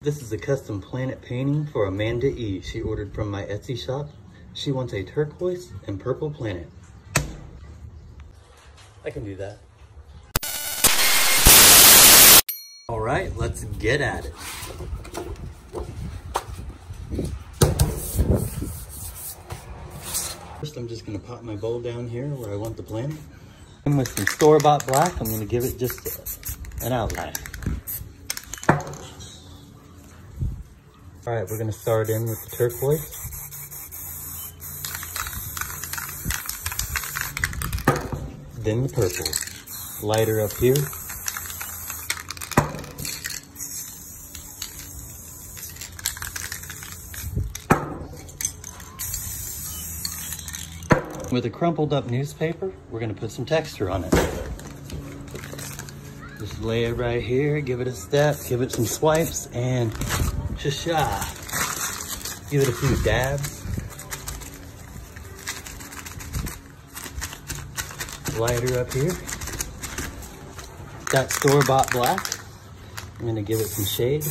This is a custom planet painting for Amanda E. She ordered from my Etsy shop. She wants a turquoise and purple planet. I can do that. All right, let's get at it. First, I'm just gonna pop my bowl down here where I want the planet. And with some store-bought black, I'm gonna give it just an outline. All right, we're gonna start in with the turquoise. Then the purple. Lighter up here. With a crumpled up newspaper, we're gonna put some texture on it. Just lay it right here, give it a step, give it some swipes, and sha-sha. Give it a few dabs. Lighter up here. Got store-bought black. I'm gonna give it some shade.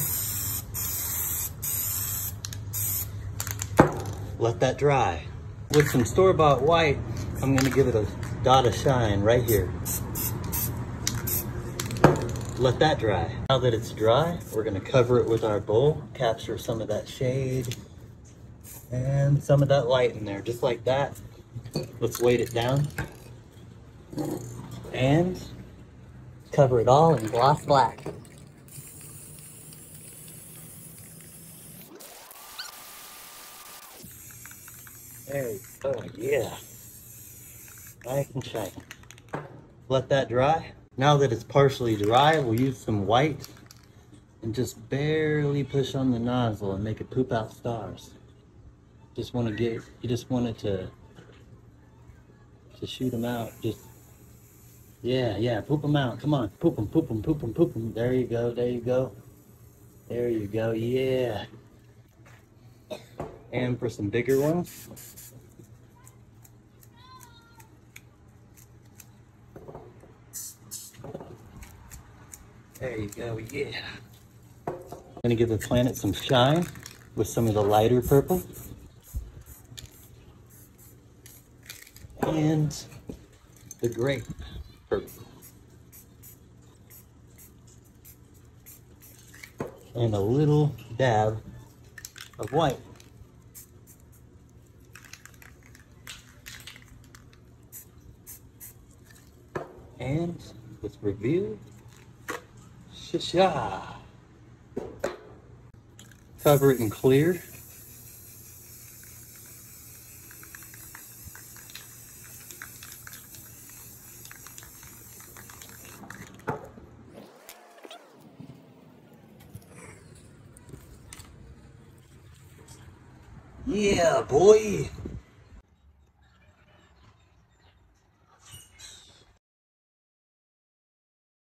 Let that dry. With some store-bought white, I'm gonna give it a dot of shine right here. Let that dry. Now that it's dry, we're gonna cover it with our bowl, capture some of that shade and some of that light in there, just like that. Let's weight it down and cover it all in gloss black. There you go, yeah. Nice and shiny. Let that dry. Now that it's partially dry, we'll use some white and just barely push on the nozzle and make it poop out stars. Just want to get, you just want it to, to shoot them out. Just, yeah, yeah, poop them out. Come on, poop them, poop them, poop them, poop them. There you go, there you go. There you go, yeah. And for some bigger ones, There you go, yeah. I'm gonna give the planet some shine with some of the lighter purple. And the grape purple. And a little dab of white. And let's review Sha-sha. Cover it in clear. Yeah, boy.